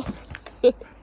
フッ。